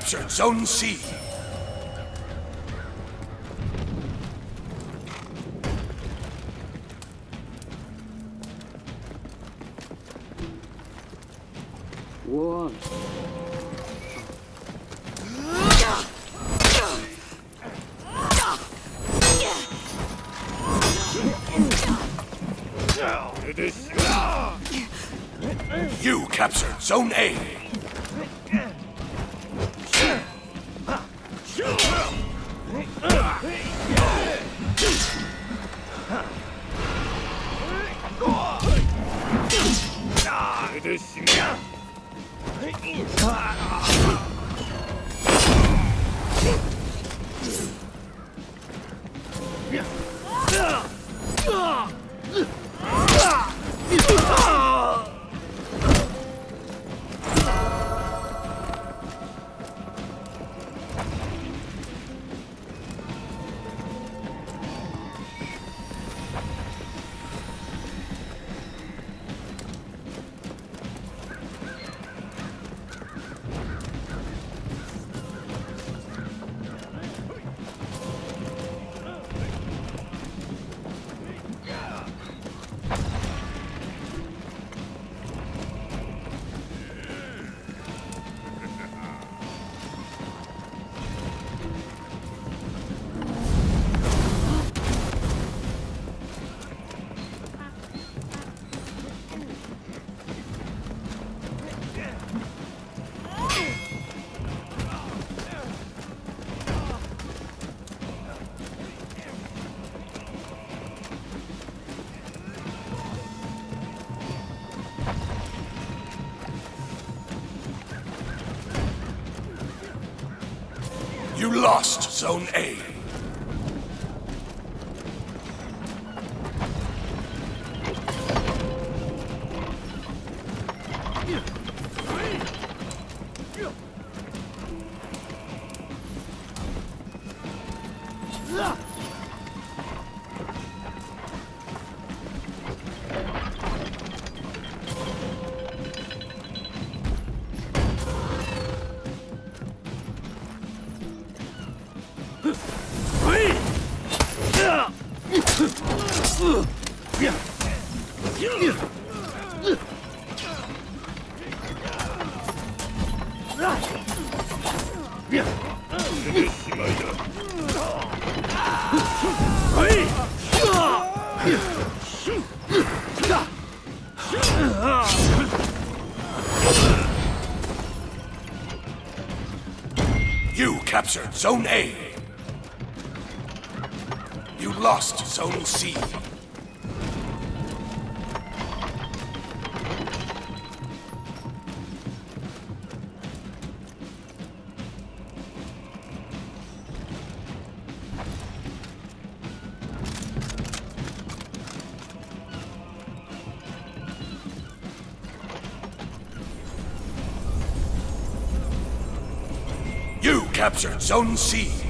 captured Zone C. You captured Zone A. 으아! You lost Zone A. You captured Zone A. You lost Zone C. captured Zone C.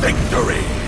Victory!